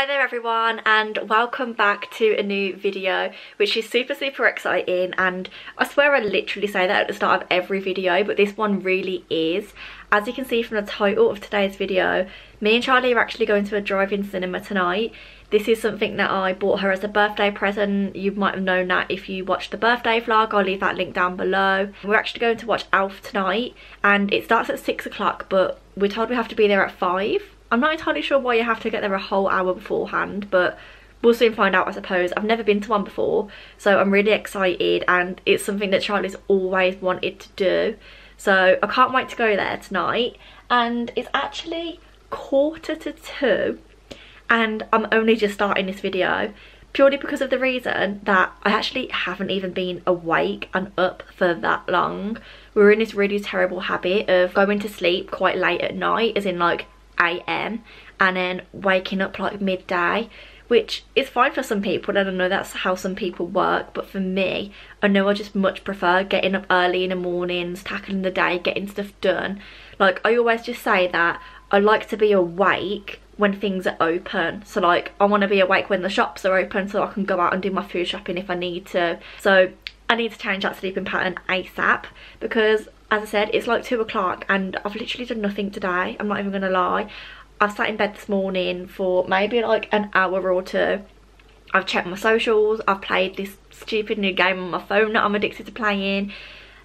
Hi there everyone and welcome back to a new video which is super super exciting and I swear I literally say that at the start of every video but this one really is. As you can see from the title of today's video, me and Charley are actually going to a drive-in cinema tonight. This is something that I bought her as a birthday present. You might have known that if you watched the birthday vlog. I'll leave that link down below. We're actually going to watch Elf tonight and it starts at 6 o'clock but we're told we have to be there at 5 I'm not entirely sure why you have to get there a whole hour beforehand, but we'll soon find out I suppose. I've never been to one before, so I'm really excited and it's something that Charley's always wanted to do. So I can't wait to go there tonight. And it's actually quarter to two and I'm only just starting this video purely because of the reason that I actually haven't even been awake and up for that long. We're in this really terrible habit of going to sleep quite late at night, as in like a.m. and then waking up like midday which is fine for some people and I don't know that's how some people work but for me I know I just much prefer getting up early in the mornings tackling the day getting stuff done like I always just say that I like to be awake when things are open so like I want to be awake when the shops are open so I can go out and do my food shopping if I need to so I need to change that sleeping pattern ASAP because as I said, it's like two o'clock and I've literally done nothing today. I'm not even gonna lie. I've sat in bed this morning for maybe like an hour or two. I've checked my socials, I've played this stupid new game on my phone that I'm addicted to playing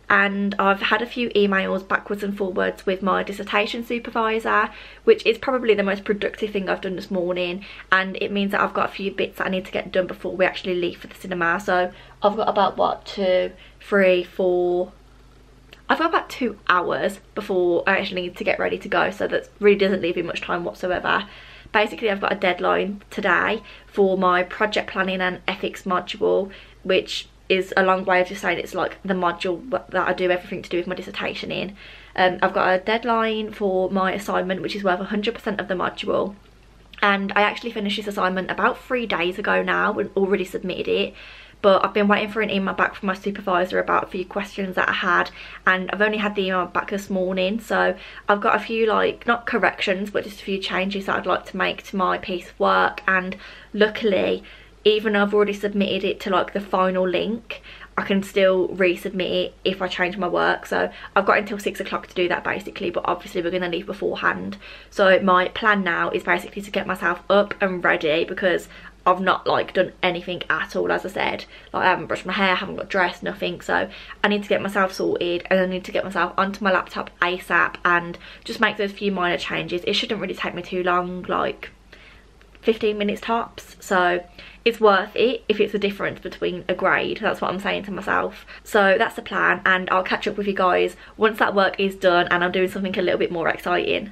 and I've had a few emails backwards and forwards with my dissertation supervisor which is probably the most productive thing I've done this morning and it means that I've got a few bits that I need to get done before we actually leave for the cinema so I've got about what two three four I've got about two hours before I actually need to get ready to go so that really doesn't leave me much time whatsoever. Basically I've got a deadline today for my project planning and ethics module which is a long way of just saying it's like the module that I do everything to do with my dissertation in. Um, I've got a deadline for my assignment which is worth 100% of the module and I actually finished this assignment about three days ago now and already submitted it but I've been waiting for an email back from my supervisor about a few questions that I had and I've only had the email back this morning so I've got a few like not corrections but just a few changes that I'd like to make to my piece of work and luckily even though I've already submitted it to like the final link I can still resubmit it if I change my work so I've got until six o'clock to do that basically but obviously we're going to leave beforehand. So my plan now is basically to get myself up and ready because I've not like done anything at all as I said. Like I haven't brushed my hair haven't got dressed nothing. So I need to get myself sorted and I need to get myself onto my laptop ASAP and just make those few minor changes. It shouldn't really take me too long like 15 minutes tops. So it's worth it if it's a difference between a grade. That's what I'm saying to myself. So that's the plan and I'll catch up with you guys once that work is done and I'm doing something a little bit more exciting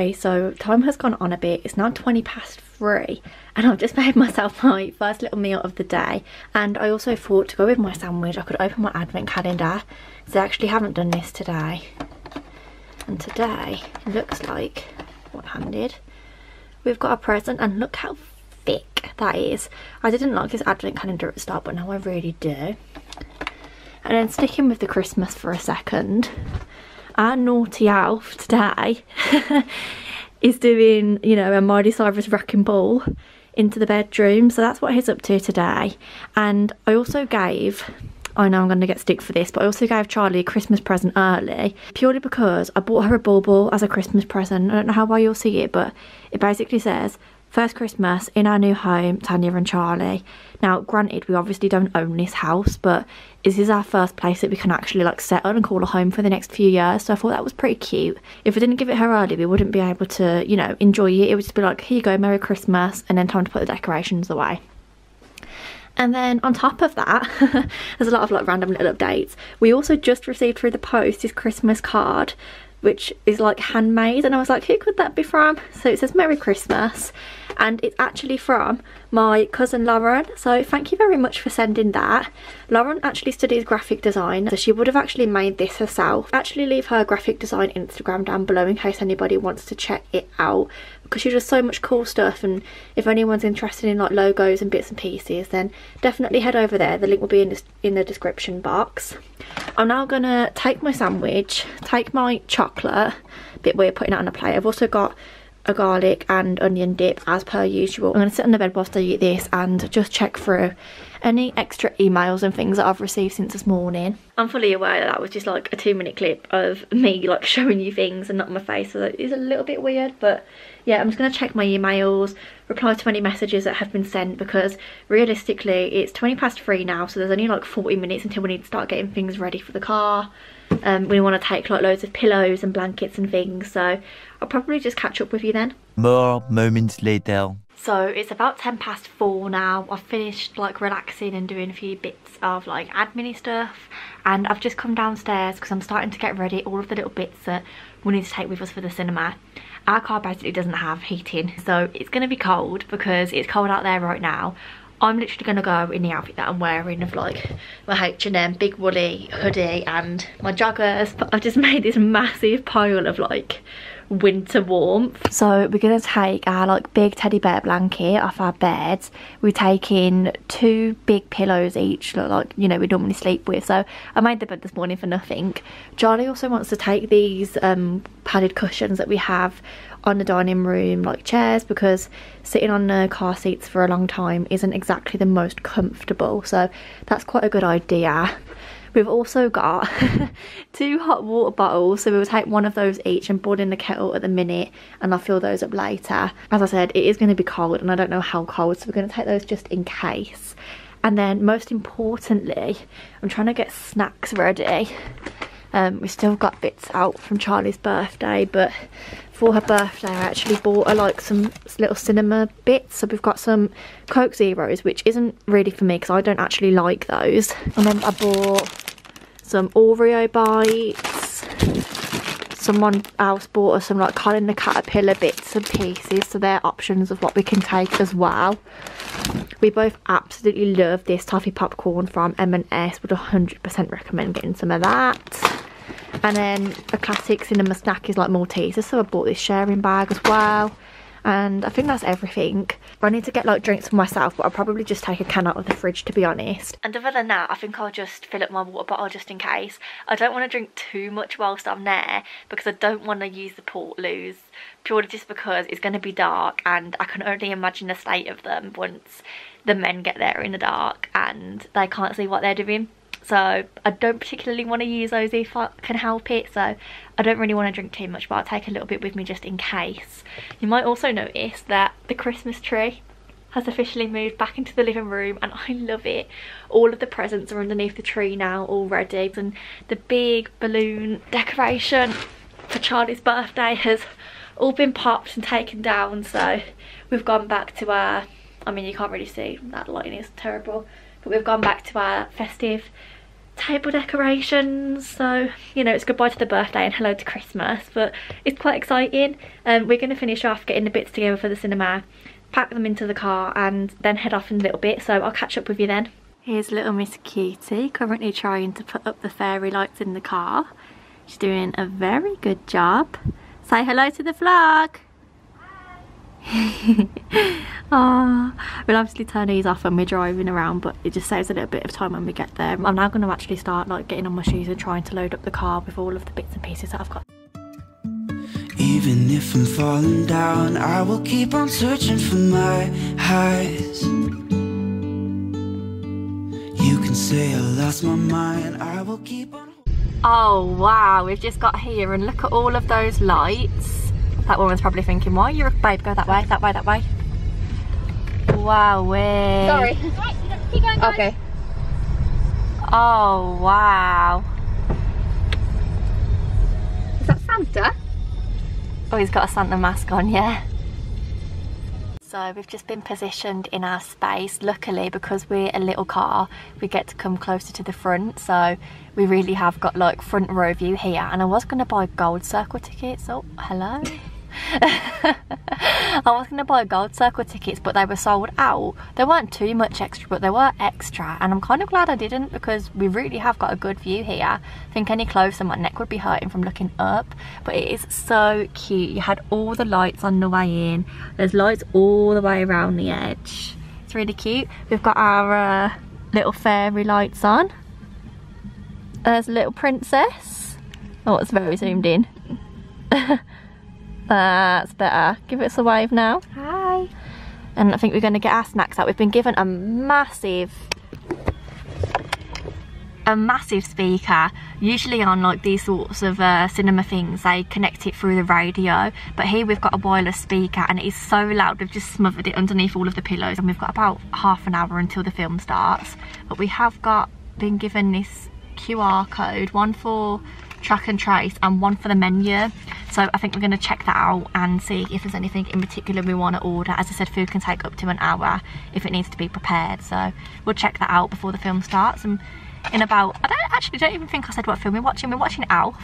Okay, so time has gone on a bit. It's now 20 past three and I've just made myself my first little meal of the day. And I also thought to go with my sandwich, I could open my advent calendar. So I actually haven't done this today. And today, looks like, one-handed, we've got a present and look how thick that is. I didn't like this advent calendar at the start, but now I really do. And then sticking with the Christmas for a second, our naughty elf today is doing, you know, a Miley Cyrus wrecking ball into the bedroom. So that's what he's up to today. And I also gave, I know I'm going to get stick for this, but I also gave Charley a Christmas present early purely because I bought her a bauble as a Christmas present. I don't know how well you'll see it, but it basically says, First Christmas in our new home, Tania and Charley. Now, granted, we obviously don't own this house, but this is our first place that we can actually like settle and call a home for the next few years. So I thought that was pretty cute. If I didn't give it her early, we wouldn't be able to, you know, enjoy it. It would just be like, here you go, Merry Christmas, and then time to put the decorations away. And then on top of that, there's a lot of like random little updates. We also just received through the post this Christmas card which is like handmade and I was like who could that be from? So it says Merry Christmas and it's actually from my cousin Lauryn. So thank you very much for sending that. Lauryn actually studies graphic design so she would have actually made this herself. Actually leave her graphic design Instagram down below in case anybody wants to check it out because she does so much cool stuff and if anyone's interested in like logos and bits and pieces then definitely head over there. The link will be in, in the description box. I'm now gonna take my sandwich take my chocolate bit weird putting it on a plate. I've also got a garlic and onion dip as per usual. I'm to sit on the bed whilst I eat this and just check through any extra emails and things that I've received since this morning. I'm fully aware that, that was just like a two minute clip of me like showing you things and not my face so that is a little bit weird but yeah I'm just going to check my emails, reply to any messages that have been sent because realistically it's 20 past 3 now so there's only like 40 minutes until we need to start getting things ready for the car um, we want to take like loads of pillows and blankets and things so I'll probably just catch up with you then. More moments later. So it's about 10 past 4 now. I've finished like relaxing and doing a few bits of like admin stuff and I've just come downstairs because I'm starting to get ready all of the little bits that we need to take with us for the cinema. Our car basically doesn't have heating so it's going to be cold because it's cold out there right now. I'm literally going to go in the outfit that I'm wearing of like my H&M big woolly hoodie and my joggers. But I've just made this massive pile of like winter warmth. So we're going to take our like big teddy bear blanket off our beds. We're taking two big pillows each like, you know, we normally sleep with. So I made the bed this morning for nothing. Charley also wants to take these um, padded cushions that we have on the dining room like chairs because sitting on the car seats for a long time isn't exactly the most comfortable so that's quite a good idea we've also got two hot water bottles so we'll take one of those each and boil in the kettle at the minute and I'll fill those up later. As I said it is going to be cold and I don't know how cold so we're going to take those just in case. And then most importantly I'm trying to get snacks ready. Um, we still got bits out from Charley's birthday but for her birthday I actually bought her like some little cinema bits. So we've got some Coke Zeros which isn't really for me because I don't actually like those. And then I bought some Oreo bites. Someone else bought us some like Colin the Caterpillar bits and pieces so they're options of what we can take as well. We both absolutely love this toffee popcorn from M&S would 100% recommend getting some of that. And then a classic cinema snack is like Maltesers so I bought this sharing bag as well. And I think that's everything. I need to get like drinks for myself but I'll probably just take a can out of the fridge to be honest. And other than that I think I'll just fill up my water bottle just in case. I don't want to drink too much whilst I'm there because I don't want to use the Portaloos purely just because it's going to be dark and I can only imagine the state of them once the men get there in the dark and they can't see what they're doing so I don't particularly want to use those if I can help it so I don't really want to drink too much but I'll take a little bit with me just in case. You might also notice that the Christmas tree has officially moved back into the living room and I love it. All of the presents are underneath the tree now already and the big balloon decoration for Charley's birthday has all been popped and taken down so we've gone back to our, I mean you can't really see, that lighting is terrible, but we've gone back to our festive table decorations so you know it's goodbye to the birthday and hello to Christmas but it's quite exciting um, we're going to finish off getting the bits together for the cinema pack them into the car and then head off in a little bit so I'll catch up with you then. Here's little Miss Cutie currently trying to put up the fairy lights in the car. She's doing a very good job. Say hello to the vlog. Oh, we'll obviously turn these off when we're driving around but it just saves a little bit of time when we get there. I'm now going to actually start like getting on my shoes and trying to load up the car with all of the bits and pieces that I've got. Even if I'm falling down, I will keep on searching for my highs. You can say I lost my mind, I will keep on. Oh wow, we've just got here and look at all of those lights. That woman's probably thinking, why you're babe, go that way, that way, that way. Wow, way. Sorry. Okay. Oh, wow. Is that Santa? Oh, he's got a Santa mask on, yeah. So we've just been positioned in our space. Luckily, because we're a little car, we get to come closer to the front. So we really have got like front row view here. And I was going to buy gold circle tickets. Oh, hello. I was going to buy gold circle tickets but they were sold out. There weren't too much extra but they were extra and I'm kind of glad I didn't because we really have got a good view here. I think any closer my neck would be hurting from looking up but it is so cute. You had all the lights on the way in. There's lights all the way around the edge. It's really cute. We've got our uh, little fairy lights on. There's a little princess. Oh, it's very zoomed in. That's better. Give us a wave now. Hi. And I think we're going to get our snacks out. We've been given a massive a massive speaker usually on like these sorts of uh, cinema things they connect it through the radio but here we've got a wireless speaker and it is so loud we've just smothered it underneath all of the pillows and we've got about half an hour until the film starts but we have got been given this QR code one for track and trace and one for the menu so I think we're going to check that out and see if there's anything in particular we want to order. As I said food can take up to an hour if it needs to be prepared. So we'll check that out before the film starts. And in about I don't actually don't even think I said what film we're watching. We're watching Elf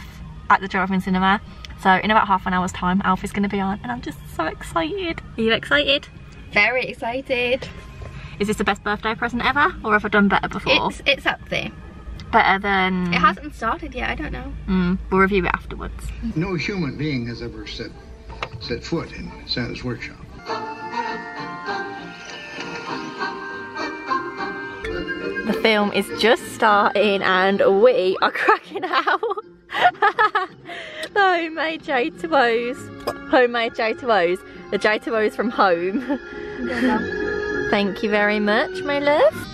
at the drive-in cinema. So in about half an hour's time Elf is going to be on. And I'm just so excited. Are you excited? Very excited. is this the best birthday present ever or have I done better before? It's it's up there. Better than It hasn't started yet. I don't know. mm, we'll review it afterwards No human being has ever set set foot in Santa's workshop. The film is just starting and we are cracking out. the homemade J2Os. Homemade J2Os. The J2Os from home. Thank you very much, my love.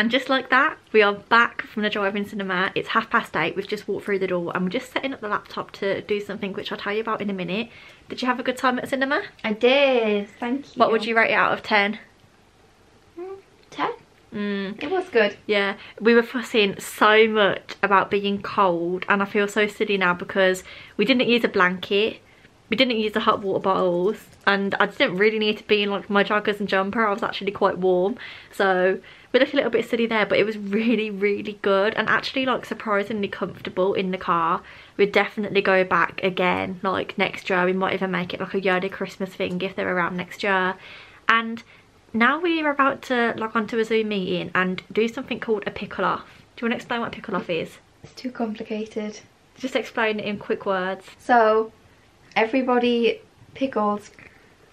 And just like that, we are back from the drive-in cinema. It's half past eight. We've just walked through the door and we're just setting up the laptop to do something which I'll tell you about in a minute. Did you have a good time at the cinema? I did. Thank you. What would you rate it out of 10? Ten. Mm, It was good. yeah, we were fussing so much about being cold and I feel so silly now because we didn't use a blanket. We didn't use the hot water bottles and I didn't really need to be in like my joggers and jumper. I was actually quite warm. So we looked a little bit silly there but it was really really good and actually like surprisingly comfortable in the car. We'd definitely go back again like next year. We might even make it like a yearly Christmas thing if they're around next year. And now we're about to log on to a Zoom meeting and do something called a pickle off. Do you want to explain what a pickle off is? It's too complicated. Just explain it in quick words. So, everybody pickles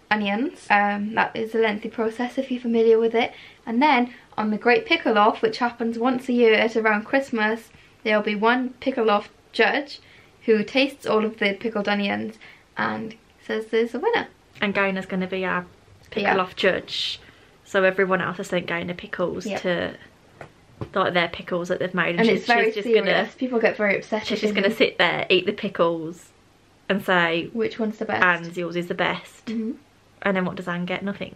onions. Um, that is a lengthy process if you're familiar with it. And then on the Great Pickle Off, which happens once a year at around Christmas, there'll be one pickle off judge who tastes all of the pickled onions and says there's a winner. And Gainer's going to be our pickle Yeah. off judge. So everyone else has sent Gainer pickles Yeah. to like their pickles that they've made. And she's, it's very she's just serious. gonna People get very upset. she's just gonna sit there, eat the pickles, and say, Which one's the best? "And yours is the best." Mhm. And then what does Anne get? Nothing.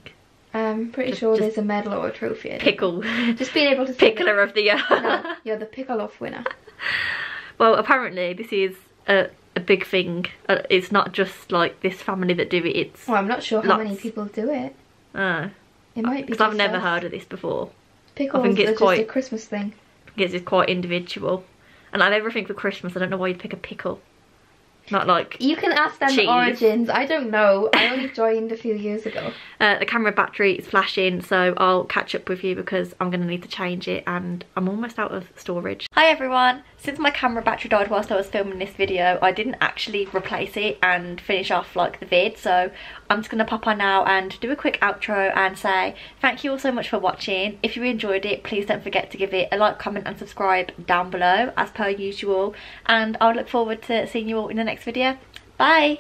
I'm pretty Just- sure just there's a medal or a trophy. I Pickle. Just being able to Pickler of the year. No, you're the pickle off winner. Well, apparently this is a, a big thing. Uh, it's not just like this family that do it. It's Well, I'm not sure how many people do it. uh, It might be. because I've never us. heard of this before. Pickles I think it's quite- a Christmas thing. Because it's quite individual. And like everything for Christmas, I don't know why you'd pick a pickle. Not like You can ask them Cheese. the origins. I don't know. I only joined a few years ago. uh, the camera battery is flashing, so I'll catch up with you because I'm going to need to change it and I'm almost out of storage. Hi everyone! Since my camera battery died whilst I was filming this video, I didn't actually replace it and finish off like the vid, so I'm just going to pop on now and do a quick outro and say thank you all so much for watching. If you enjoyed it, please don't forget to give it a like, comment and subscribe down below as per usual and I'll look forward to seeing you all in the next video. Bye!